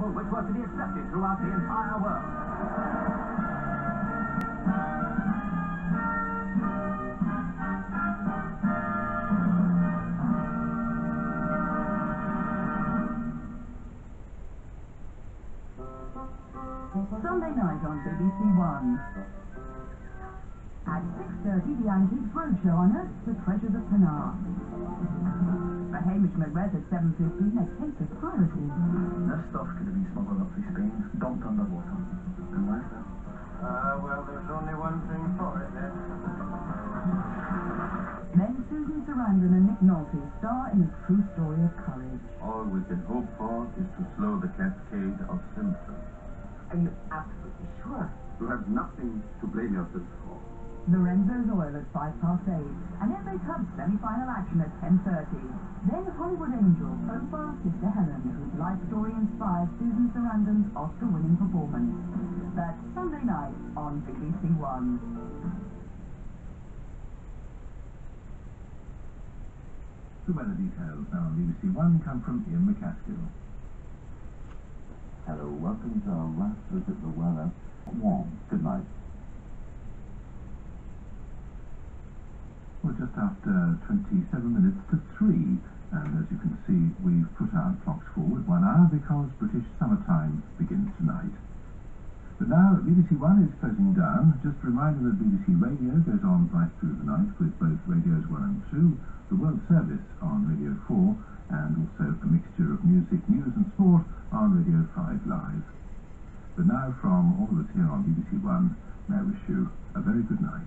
label which was to be accepted throughout the entire world. Sunday night on BBC One. At 6.30, the Antiques Roadshow unearths the treasures of Penard. For Hamish Macbeth at 7.15, a case of piracy. This stuff could have been smuggled up through Spain, dumped underwater. And where's that? Ah, well, there's only one thing for it then. Then Susan Sarandon and Nick Nolte star in a true story of courage. All we can hope for is to slow the cascade of symptoms. Are you absolutely sure? You have nothing to blame yourself for. Lorenzo's Oil at 5 past 8. And FA Cup semi-final action at 10.30. Then Hollywood Angel profiles Sister Helen, whose life story inspired Susan Sarandon's Oscar-winning performance. That's Sunday night on BBC One. The weather details now on BBC One come from Ian McCaskill. Hello, welcome to our last look at the weather. Warm. Good night. Well, just after 27 minutes to 3, and as you can see, we've put our clocks forward one hour because British summertime begins tonight. But now BBC One is closing down. Just a reminder that BBC Radio goes on right through the night with both radios 1 and 2, the World Service on Radio 4, and also a mixture of music, news and sport on Radio 5 Live. But now from all of us here on BBC One, may I wish you a very good night.